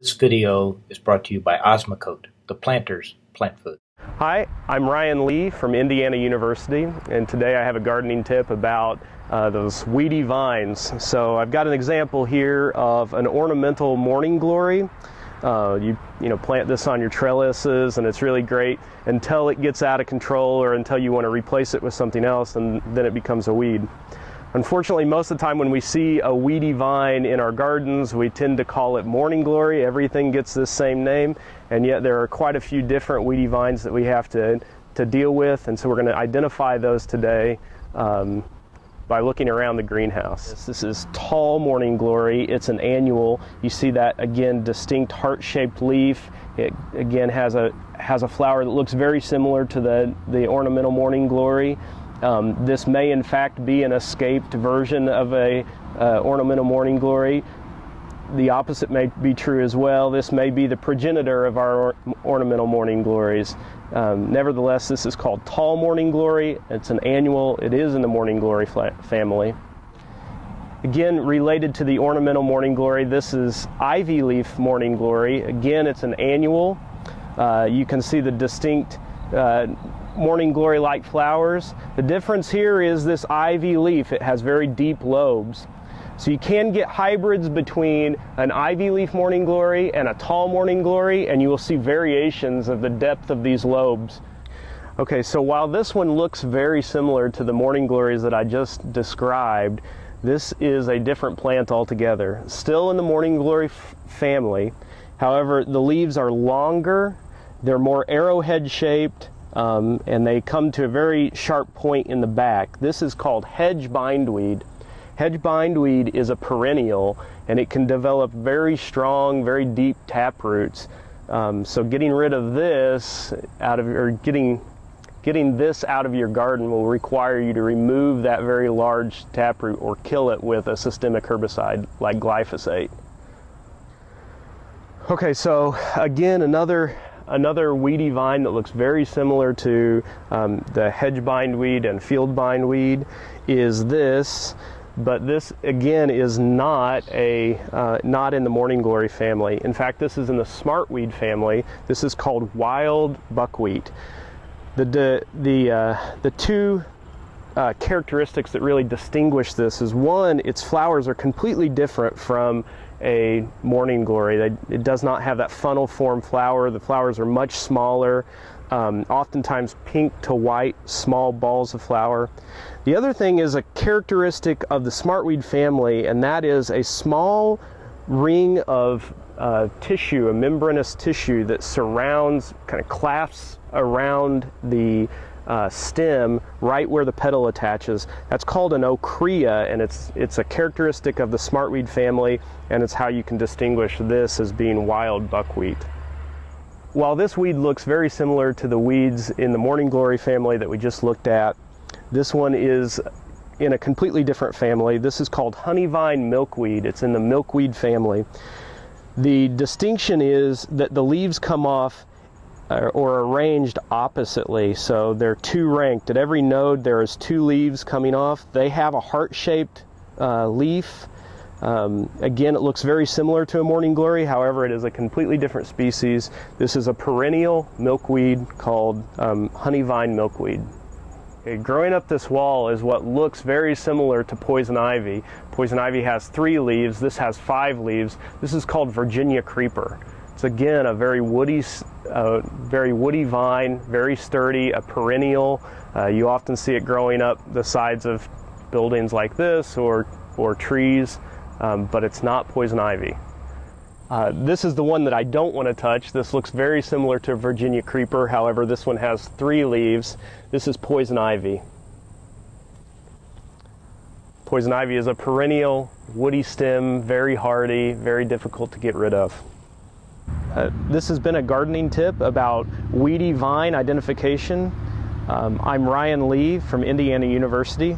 This video is brought to you by Osmocote, the planter's plant food. Hi, I'm Ryan Lee from Indiana University, and today I have a gardening tip about uh, those weedy vines. So I've got an example here of an ornamental morning glory. Uh, you you know plant this on your trellises, and it's really great until it gets out of control or until you want to replace it with something else, and then it becomes a weed. Unfortunately, most of the time when we see a weedy vine in our gardens, we tend to call it morning glory. Everything gets this same name, and yet there are quite a few different weedy vines that we have to, to deal with, and so we're going to identify those today um, by looking around the greenhouse. This is tall morning glory. It's an annual. You see that again, distinct heart-shaped leaf. It again has a has a flower that looks very similar to the the ornamental morning glory. Um, this may in fact be an escaped version of a uh, ornamental morning glory. The opposite may be true as well. This may be the progenitor of our or ornamental morning glories. Um, nevertheless, this is called tall morning glory. It's an annual. It is in the morning glory family. Again, related to the ornamental morning glory, this is ivy leaf morning glory. Again, it's an annual. Uh, you can see the distinct Uh, morning glory like flowers. The difference here is this ivy leaf. It has very deep lobes. So you can get hybrids between an ivy leaf morning glory and a tall morning glory, and you will see variations of the depth of these lobes. Okay, so while this one looks very similar to the morning glories that I just described, this is a different plant altogether. Still in the morning glory family. However, the leaves are longer, they're more arrowhead shaped, um, and they come to a very sharp point in the back. This is called hedge bindweed. Hedge bindweed is a perennial and it can develop very strong, very deep tap roots. Um, so getting rid of this out of or getting getting this out of your garden will require you to remove that very large taproot or kill it with a systemic herbicide like glyphosate. Okay, so again, another another weedy vine that looks very similar to um, the hedge bindweed and field bindweed is this but this again is not a uh, not in the morning glory family. In fact this is in the smartweed family. This is called wild buckwheat. The the the, uh, the two uh, characteristics that really distinguish this is one its flowers are completely different from a morning glory. it does not have that funnel form flower. The flowers are much smaller, um, oftentimes pink to white, small balls of flower. The other thing is a characteristic of the smartweed family, and that is a small ring of uh, tissue, a membranous tissue that surrounds, kind of clasps around the uh, stem right where the petal attaches. That's called an ochrea, and it's it's a characteristic of the smartweed family, and it's how you can distinguish this as being wild buckwheat. While this weed looks very similar to the weeds in the morning glory family that we just looked at, this one is in a completely different family. This is called honeyvine milkweed. It's in the milkweed family. The distinction is that the leaves come off or arranged oppositely. So they're two ranked. At every node, there is two leaves coming off. They have a heart-shaped uh, leaf. Um, again, it looks very similar to a morning glory. However, it is a completely different species. This is a perennial milkweed called um, honeyvine milkweed. Okay, growing up this wall is what looks very similar to poison ivy. Poison ivy has three leaves. This has five leaves. This is called Virginia creeper. It's again a very woody, uh, very woody vine, very sturdy, a perennial. Uh, you often see it growing up the sides of buildings like this or or trees, um, but it's not poison ivy. Uh, this is the one that I don't want to touch. This looks very similar to Virginia creeper. However, this one has three leaves. This is poison ivy. Poison ivy is a perennial, woody stem, very hardy, very difficult to get rid of. Uh, this has been a gardening tip about weedy vine identification. Um, I'm Ryan Lee from Indiana University.